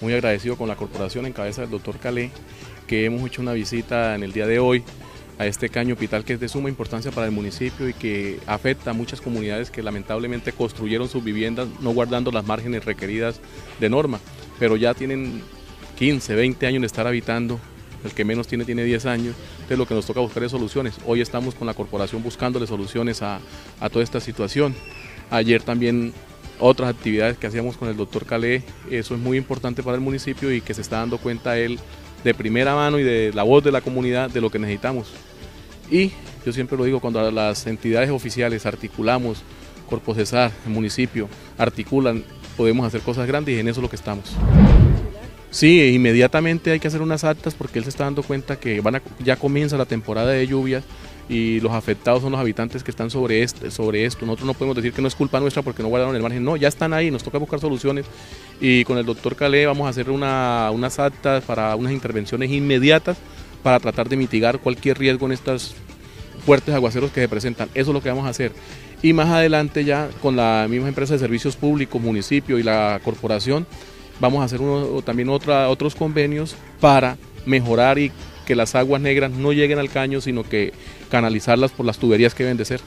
muy agradecido con la corporación en cabeza del doctor Calé, que hemos hecho una visita en el día de hoy a este caño hospital que es de suma importancia para el municipio y que afecta a muchas comunidades que lamentablemente construyeron sus viviendas no guardando las márgenes requeridas de norma, pero ya tienen 15, 20 años de estar habitando, el que menos tiene tiene 10 años, entonces lo que nos toca buscar es soluciones. Hoy estamos con la corporación buscándole soluciones a, a toda esta situación. Ayer también otras actividades que hacíamos con el doctor Calé, eso es muy importante para el municipio y que se está dando cuenta él de primera mano y de la voz de la comunidad de lo que necesitamos. Y yo siempre lo digo, cuando las entidades oficiales articulamos, Corpo Cesar, el municipio, articulan, podemos hacer cosas grandes y en eso es lo que estamos. Sí, inmediatamente hay que hacer unas actas porque él se está dando cuenta que van ya comienza la temporada de lluvias y los afectados son los habitantes que están sobre, este, sobre esto. Nosotros no podemos decir que no es culpa nuestra porque no guardaron el margen, no, ya están ahí, nos toca buscar soluciones y con el doctor Calé vamos a hacer unas actas para unas intervenciones inmediatas para tratar de mitigar cualquier riesgo en estos fuertes aguaceros que se presentan. Eso es lo que vamos a hacer. Y más adelante ya con la misma empresa de servicios públicos, municipio y la corporación, vamos a hacer también otros convenios para mejorar y que las aguas negras no lleguen al caño, sino que canalizarlas por las tuberías que deben de ser.